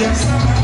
Yes.